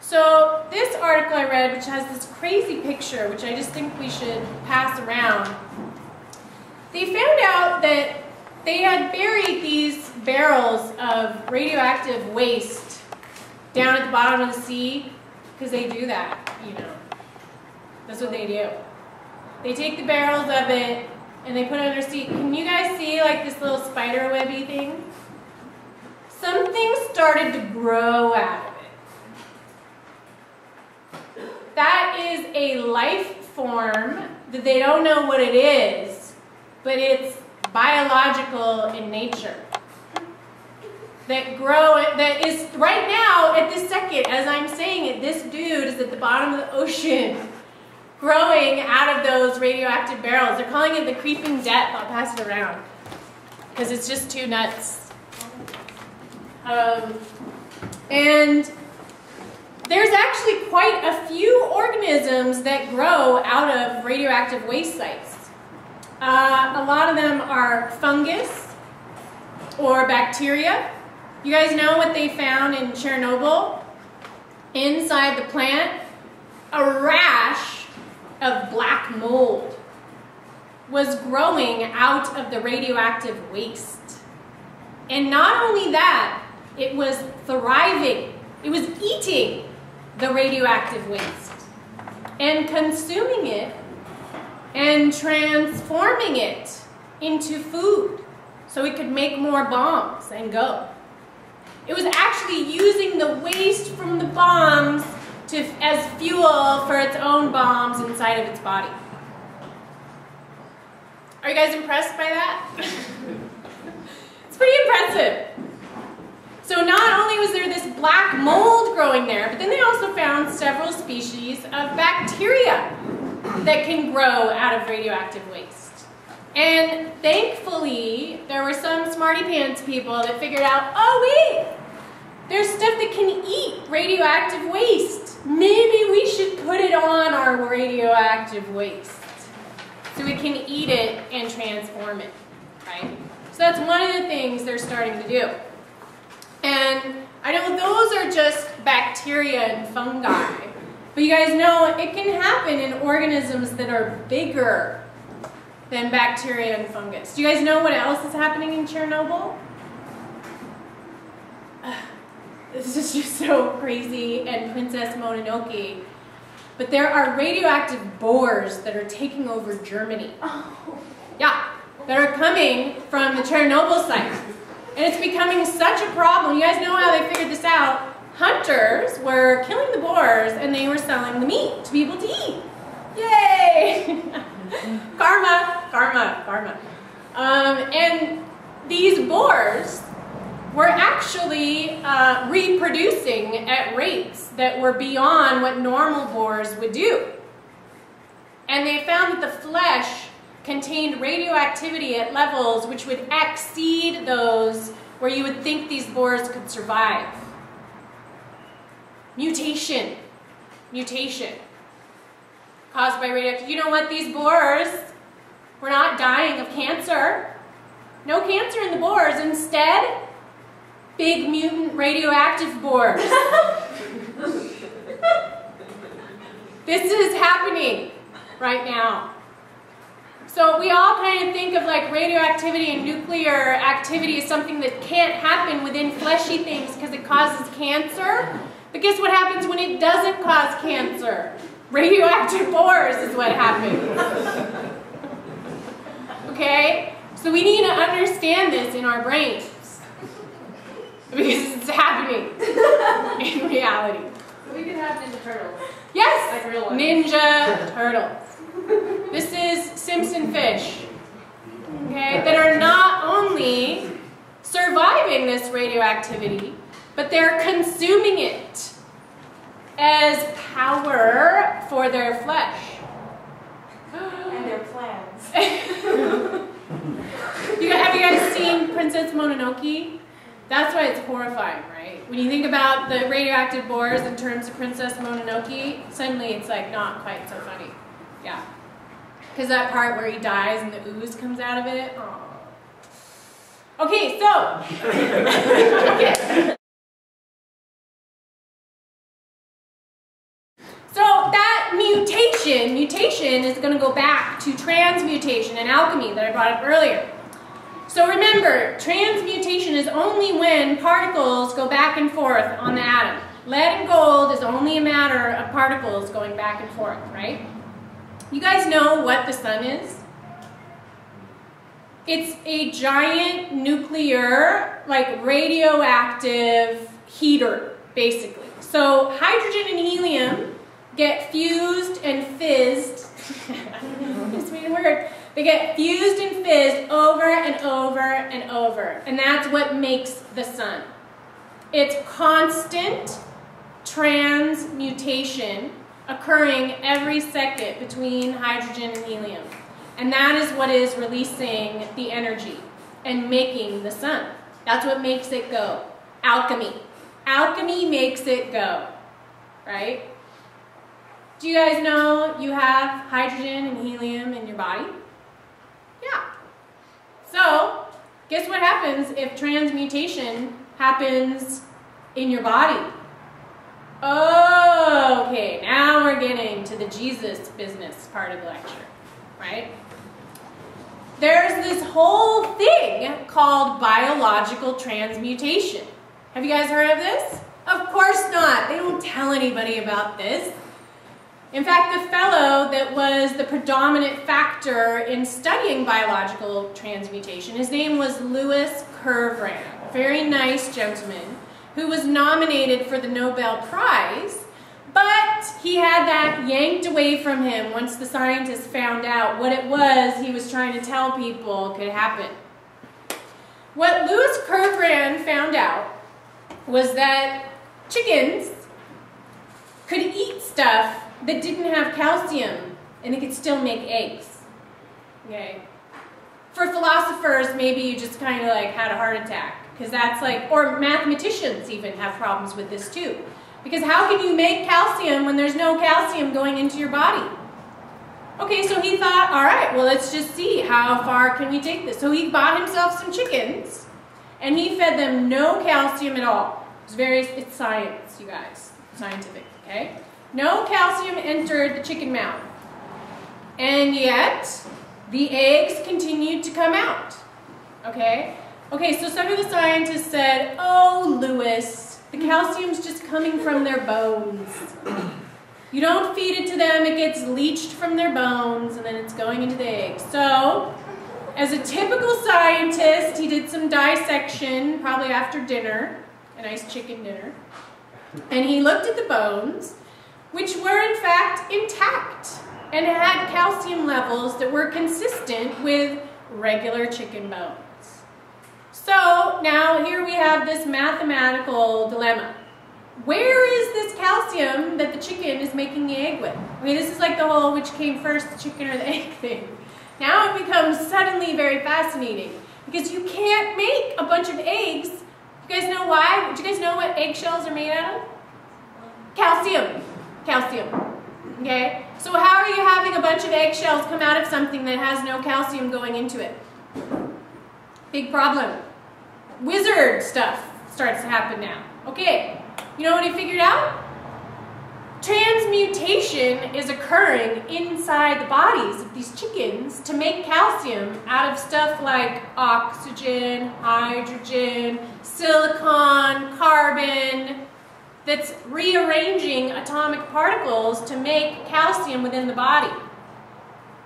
So this article I read, which has this crazy picture, which I just think we should pass around, they found out that they had buried these barrels of radioactive waste down at the bottom of the sea because they do that, you know. That's what they do. They take the barrels of it and they put it under sea. Can you guys see like this little spider webby thing? Something started to grow out of it. That is a life form that they don't know what it is, but it's biological in nature. That grow, that is right now at this second, as I'm saying it, this dude is at the bottom of the ocean growing out of those radioactive barrels. They're calling it the creeping death. I'll pass it around because it's just too nuts. Um, and there's actually quite a few organisms that grow out of radioactive waste sites. Uh, a lot of them are fungus or bacteria. You guys know what they found in Chernobyl? Inside the plant, a rash of black mold was growing out of the radioactive waste. And not only that, it was thriving. It was eating the radioactive waste and consuming it and transforming it into food so it could make more bombs and go. It was actually using the waste from the bombs to, as fuel for its own bombs inside of its body. Are you guys impressed by that? it's pretty impressive. So not only was there this black mold growing there, but then they also found several species of bacteria that can grow out of radioactive waste. And thankfully, there were some smarty pants people that figured out, oh wait, there's stuff that can eat radioactive waste. Maybe we should put it on our radioactive waste so we can eat it and transform it, right? So that's one of the things they're starting to do. And I know those are just bacteria and fungi, but you guys know it can happen in organisms that are bigger than bacteria and fungus. Do you guys know what else is happening in Chernobyl? This is just so crazy and Princess Mononoke. But there are radioactive boars that are taking over Germany. Oh. Yeah, that are coming from the Chernobyl site. And it's becoming such a problem. You guys know how they figured this out hunters were killing the boars and they were selling the meat to people to eat. Yay! karma, karma, karma. Um, and these boars were actually uh, reproducing at rates that were beyond what normal boars would do. And they found that the flesh contained radioactivity at levels which would exceed those where you would think these boars could survive. Mutation. Mutation. Caused by radioactivity. You know what? These boars were not dying of cancer. No cancer in the boars. Instead, big mutant radioactive boars. this is happening right now. So we all kind of think of like radioactivity and nuclear activity as something that can't happen within fleshy things because it causes cancer. But guess what happens when it doesn't cause cancer? Radioactive boars is what happens. okay? So we need to understand this in our brains. because it's happening in reality. So we could have Ninja Turtles. Yes, Like. Ninja Turtles. This is Simpson fish, okay, that are not only surviving this radioactivity, but they're consuming it as power for their flesh. And their plans. You guys, have you guys seen Princess Mononoke? That's why it's horrifying, right? When you think about the radioactive boars in terms of Princess Mononoke, suddenly it's like not quite so funny. Yeah. Because that part where he dies and the ooze comes out of it. Aw. Okay, so. Okay. So that mutation, mutation is going to go back to transmutation and alchemy that I brought up earlier. So remember, transmutation is only when particles go back and forth on the atom. Lead and gold is only a matter of particles going back and forth, right? You guys know what the sun is? It's a giant nuclear, like radioactive heater, basically. So hydrogen and helium get fused and fizzed. a weird word. They get fused and fizzed over and over and over. And that's what makes the sun. It's constant transmutation occurring every second between hydrogen and helium. And that is what is releasing the energy and making the sun. That's what makes it go. Alchemy. Alchemy makes it go. Right? Do you guys know you have hydrogen and helium in your body? Yeah. So, guess what happens if transmutation happens in your body? Oh, okay, now we're getting to the Jesus business part of the lecture, right? There's this whole thing called biological transmutation. Have you guys heard of this? Of course not. They don't tell anybody about this. In fact, the fellow that was the predominant factor in studying biological transmutation, his name was Louis Kervran, a very nice gentleman who was nominated for the Nobel Prize, but he had that yanked away from him once the scientists found out what it was he was trying to tell people could happen. What Louis Kervran found out was that chickens could eat stuff that didn't have calcium and it could still make eggs. Okay. For philosophers, maybe you just kind of like had a heart attack because that's like, or mathematicians even have problems with this too. Because how can you make calcium when there's no calcium going into your body? Okay, so he thought, all right, well, let's just see how far can we take this. So he bought himself some chickens and he fed them no calcium at all. It's very, it's science, you guys, scientific, okay? No calcium entered the chicken mouth. And yet, the eggs continued to come out. Okay? Okay, so some of the scientists said, oh, Louis, the calcium's just coming from their bones. You don't feed it to them, it gets leached from their bones, and then it's going into the eggs. So, as a typical scientist, he did some dissection, probably after dinner, a nice chicken dinner, and he looked at the bones, which were in fact intact and had calcium levels that were consistent with regular chicken bones. So now here we have this mathematical dilemma. Where is this calcium that the chicken is making the egg with? I mean, this is like the whole which came first, the chicken or the egg thing. Now it becomes suddenly very fascinating because you can't make a bunch of eggs. You guys know why? Do you guys know what eggshells are made out of? Calcium. Calcium. Okay? So how are you having a bunch of eggshells come out of something that has no calcium going into it? Big problem. Wizard stuff starts to happen now. Okay, you know what he figured out? Transmutation is occurring inside the bodies of these chickens to make calcium out of stuff like oxygen, hydrogen, silicon, carbon, that's rearranging atomic particles to make calcium within the body.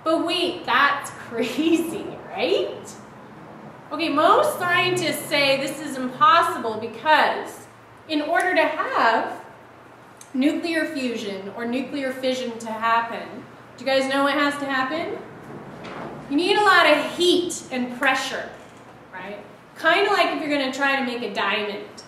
But wait, that's crazy, right? Okay, most scientists say this is impossible because in order to have nuclear fusion or nuclear fission to happen, do you guys know what has to happen? You need a lot of heat and pressure, right? Kind of like if you're going to try to make a diamond,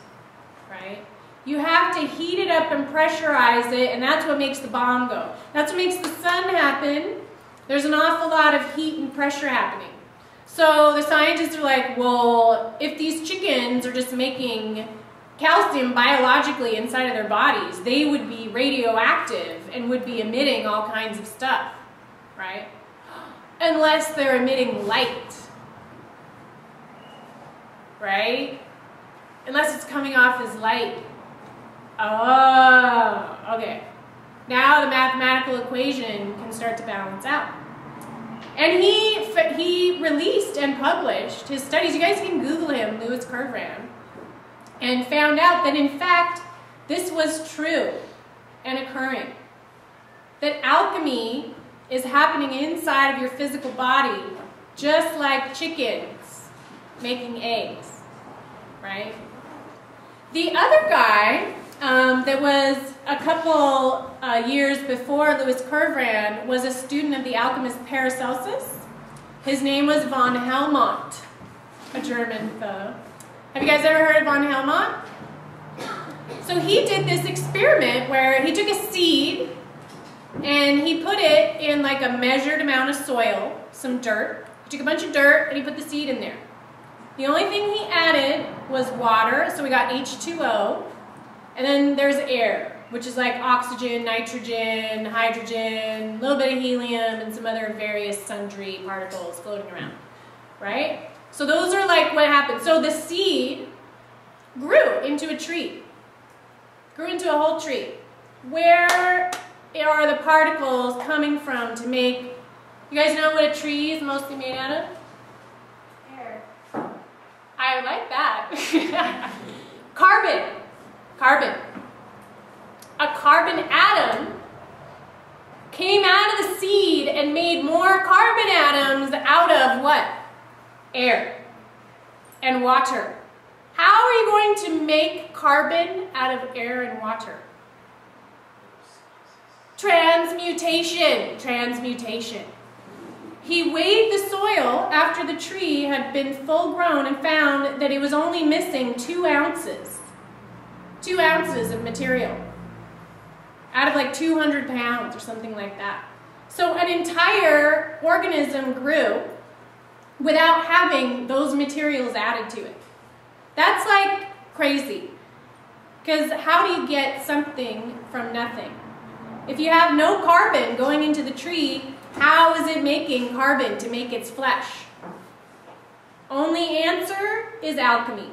right? You have to heat it up and pressurize it, and that's what makes the bomb go. That's what makes the sun happen. There's an awful lot of heat and pressure happening. So the scientists are like, well, if these chickens are just making calcium biologically inside of their bodies, they would be radioactive and would be emitting all kinds of stuff, right? Unless they're emitting light, right? Unless it's coming off as light. Oh, okay. Now the mathematical equation can start to balance out. And he, he released and published his studies. You guys can Google him, Louis Kervran, and found out that in fact this was true and occurring. That alchemy is happening inside of your physical body, just like chickens making eggs, right? The other guy um, that was a couple uh, years before Louis Kervran was a student of the alchemist Paracelsus. His name was von Helmont, a German fellow. Have you guys ever heard of von Helmont? So he did this experiment where he took a seed and he put it in like a measured amount of soil, some dirt. He took a bunch of dirt and he put the seed in there. The only thing he added was water, so we got H2O. And then there's air, which is like oxygen, nitrogen, hydrogen, a little bit of helium, and some other various sundry particles floating around, right? So those are like what happened. So the seed grew into a tree, grew into a whole tree. Where are the particles coming from to make, you guys know what a tree is mostly made out of? Air. I like that. Carbon carbon. A carbon atom came out of the seed and made more carbon atoms out of what? Air and water. How are you going to make carbon out of air and water? Transmutation. Transmutation. He weighed the soil after the tree had been full grown and found that it was only missing two ounces two ounces of material out of like 200 pounds or something like that. So an entire organism grew without having those materials added to it. That's like crazy. Because how do you get something from nothing? If you have no carbon going into the tree, how is it making carbon to make its flesh? Only answer is alchemy.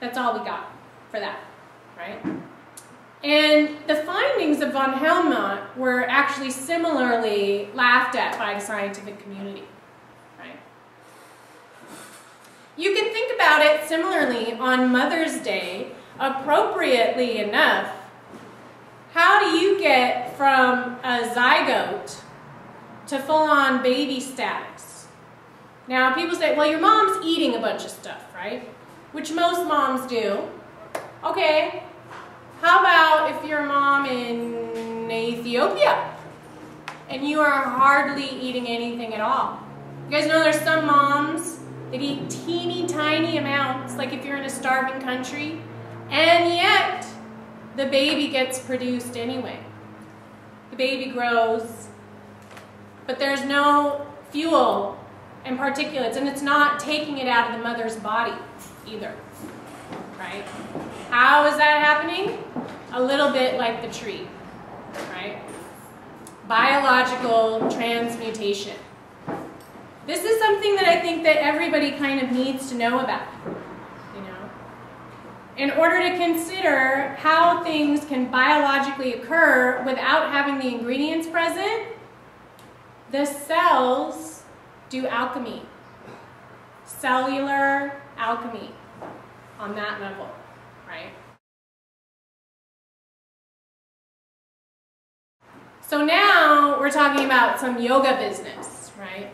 That's all we got for that right? And the findings of von Helmont were actually similarly laughed at by the scientific community, right? You can think about it similarly on Mother's Day, appropriately enough. How do you get from a zygote to full-on baby status? Now, people say, well, your mom's eating a bunch of stuff, right? Which most moms do. Okay, how about if you're a mom in Ethiopia and you are hardly eating anything at all? You guys know there's some moms that eat teeny tiny amounts, like if you're in a starving country, and yet the baby gets produced anyway. The baby grows, but there's no fuel and particulates, and it's not taking it out of the mother's body either, right? How is that happening? A little bit like the tree, right? Biological transmutation. This is something that I think that everybody kind of needs to know about, you know? In order to consider how things can biologically occur without having the ingredients present, the cells do alchemy. Cellular alchemy on that level right? So now we're talking about some yoga business, right?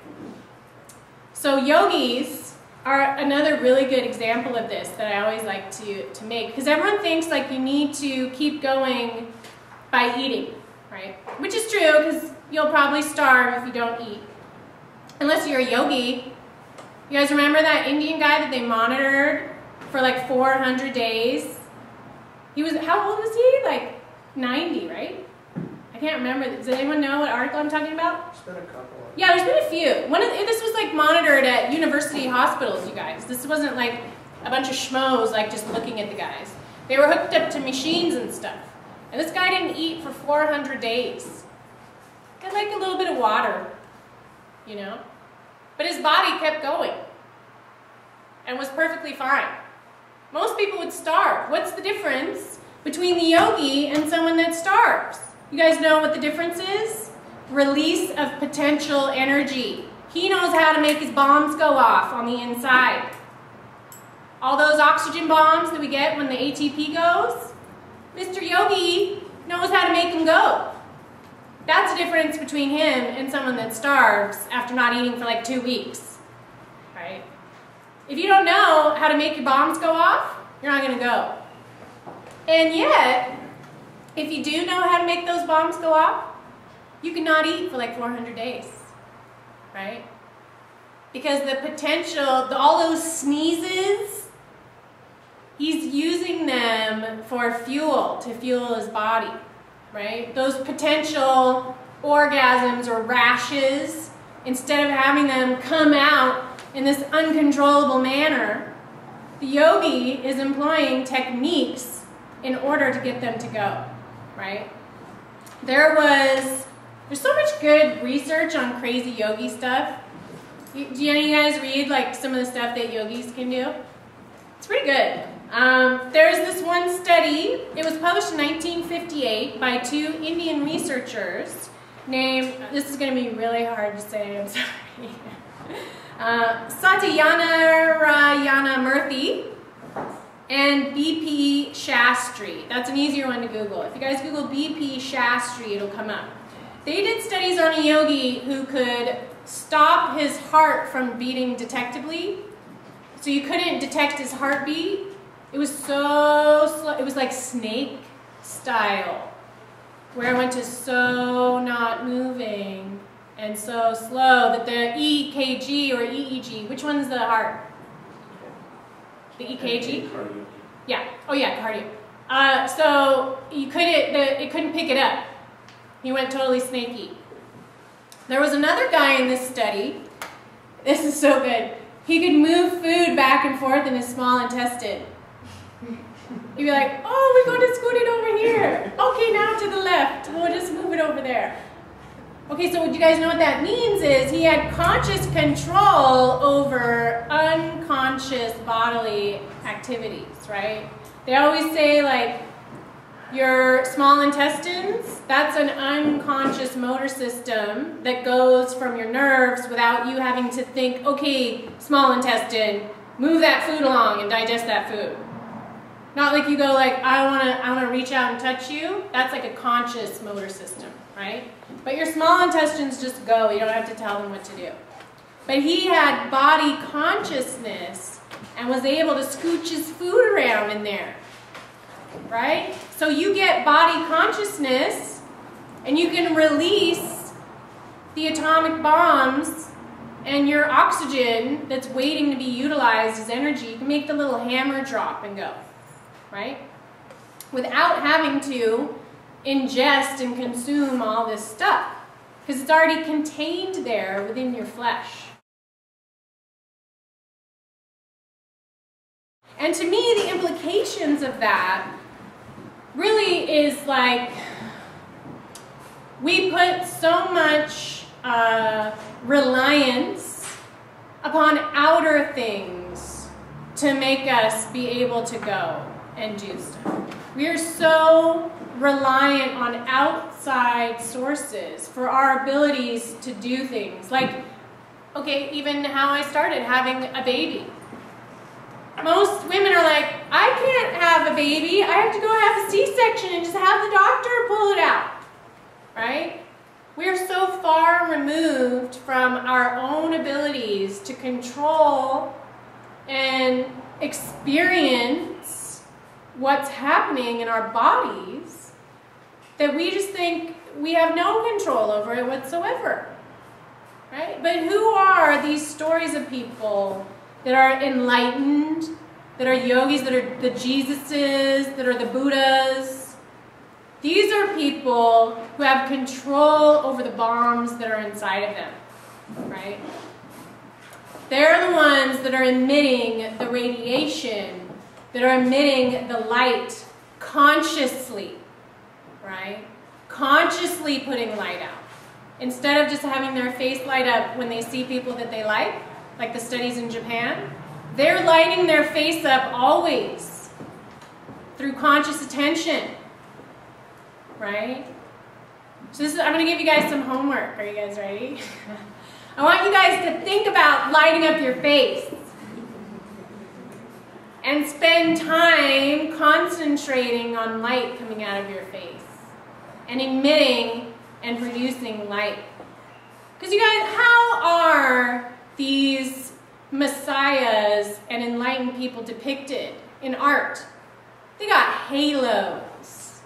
So yogis are another really good example of this that I always like to, to make because everyone thinks like you need to keep going by eating, right? Which is true because you'll probably starve if you don't eat. Unless you're a yogi. You guys remember that Indian guy that they monitored for like 400 days? He was, how old was he? Like 90, right? I can't remember. Does anyone know what article I'm talking about? It's been a couple. Yeah, there's been a few. One of the, this was like monitored at university hospitals, you guys. This wasn't like a bunch of schmoes like just looking at the guys. They were hooked up to machines and stuff. And this guy didn't eat for 400 days. Got like a little bit of water, you know? But his body kept going and was perfectly fine. Most people would starve. What's the difference between the yogi and someone that starves? You guys know what the difference is? Release of potential energy. He knows how to make his bombs go off on the inside. All those oxygen bombs that we get when the ATP goes, Mr. Yogi knows how to make them go. That's the difference between him and someone that starves after not eating for like two weeks? If you don't know how to make your bombs go off, you're not going to go. And yet, if you do know how to make those bombs go off, you cannot eat for like 400 days, right? Because the potential, all those sneezes, he's using them for fuel, to fuel his body, right? Those potential orgasms or rashes, instead of having them come out in this uncontrollable manner, the yogi is employing techniques in order to get them to go, right? There was, there's so much good research on crazy yogi stuff. Do you, you guys read like some of the stuff that yogis can do? It's pretty good. Um, there's this one study, it was published in 1958 by two Indian researchers named, this is going to be really hard to say, I'm sorry. Uh, Satyanarayana Murthy and BP Shastri. That's an easier one to Google. If you guys Google BP Shastri, it'll come up. They did studies on a yogi who could stop his heart from beating detectably. So you couldn't detect his heartbeat. It was so slow. It was like snake style, where it went to so not moving and so slow that the EKG or EEG, which one's the heart? The EKG? Yeah. Oh yeah, cardio. Uh, so you couldn't, the, it couldn't pick it up. He went totally snaky. There was another guy in this study. This is so good. He could move food back and forth in his small intestine. You'd be like, oh, we're going to scoot it over here. Okay, now to the left. We'll just move it over there. Okay, so you guys know what that means is he had conscious control over unconscious bodily activities, right? They always say like your small intestines, that's an unconscious motor system that goes from your nerves without you having to think, okay, small intestine, move that food along and digest that food. Not like you go like, I wanna, I wanna reach out and touch you. That's like a conscious motor system, right? But your small intestines just go. You don't have to tell them what to do. But he had body consciousness and was able to scooch his food around in there. Right? So you get body consciousness and you can release the atomic bombs and your oxygen that's waiting to be utilized as energy. You can make the little hammer drop and go. Right? Without having to ingest and consume all this stuff because it's already contained there within your flesh. And to me, the implications of that really is like we put so much uh, reliance upon outer things to make us be able to go and do stuff. We are so reliant on outside sources for our abilities to do things. Like, okay, even how I started having a baby. Most women are like, I can't have a baby. I have to go have a C-section and just have the doctor pull it out. Right? We are so far removed from our own abilities to control and experience what's happening in our bodies that we just think we have no control over it whatsoever. Right? But who are these stories of people that are enlightened, that are yogis, that are the Jesuses, that are the Buddhas? These are people who have control over the bombs that are inside of them. Right? They're the ones that are emitting the radiation, that are emitting the light consciously, right? Consciously putting light out. Instead of just having their face light up when they see people that they like, like the studies in Japan, they're lighting their face up always through conscious attention, right? So this is, I'm going to give you guys some homework. Are you guys ready? I want you guys to think about lighting up your face and spend time concentrating on light coming out of your face and emitting and producing light. Because you guys, how are these messiahs and enlightened people depicted in art? They got halos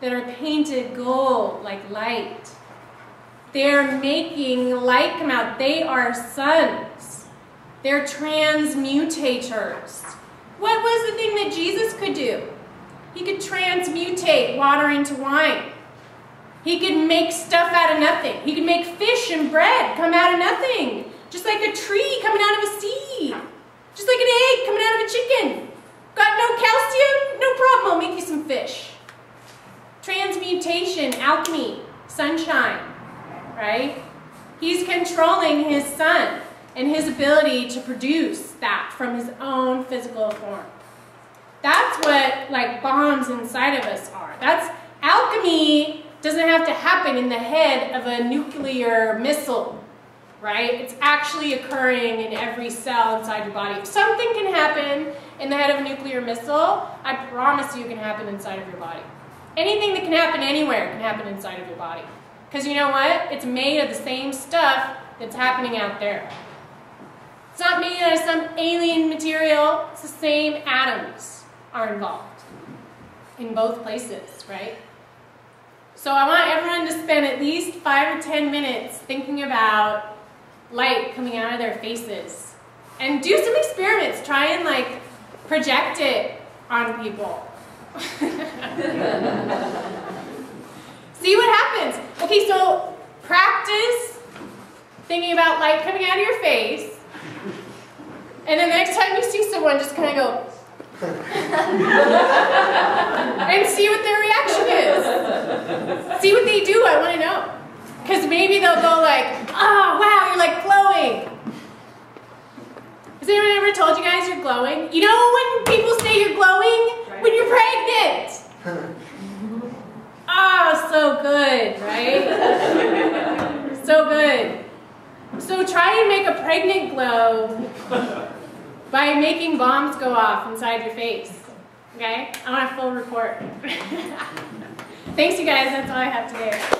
that are painted gold like light. They're making light come out. They are suns. They're transmutators. What was the thing that Jesus could do? He could transmutate water into wine. He could make stuff out of nothing. He could make fish and bread come out of nothing. Just like a tree coming out of a seed. Just like an egg coming out of a chicken. Got no calcium? No problem, I'll make you some fish. Transmutation, alchemy, sunshine right? He's controlling his sun and his ability to produce that from his own physical form. That's what like bombs inside of us are. That's alchemy doesn't have to happen in the head of a nuclear missile, right? It's actually occurring in every cell inside your body. If something can happen in the head of a nuclear missile, I promise you it can happen inside of your body. Anything that can happen anywhere can happen inside of your body. Because you know what? It's made of the same stuff that's happening out there. It's not made out of some alien material. It's the same atoms are involved in both places, right? So I want everyone to spend at least five or ten minutes thinking about light coming out of their faces. And do some experiments. Try and like project it on people. See what happens. Okay, so practice thinking about light coming out of your face. And then the next time you see someone, just kind of go, and see what their reaction is. See what they do, I want to know. Because maybe they'll go like, oh, wow, you're like glowing. Has anyone ever told you guys you're glowing? You know when people say you're glowing? When you're pregnant. Ah, so good, right? so good. So try and make a pregnant glow by making bombs go off inside your face. Okay? I want a full report. Thanks, you guys. That's all I have today.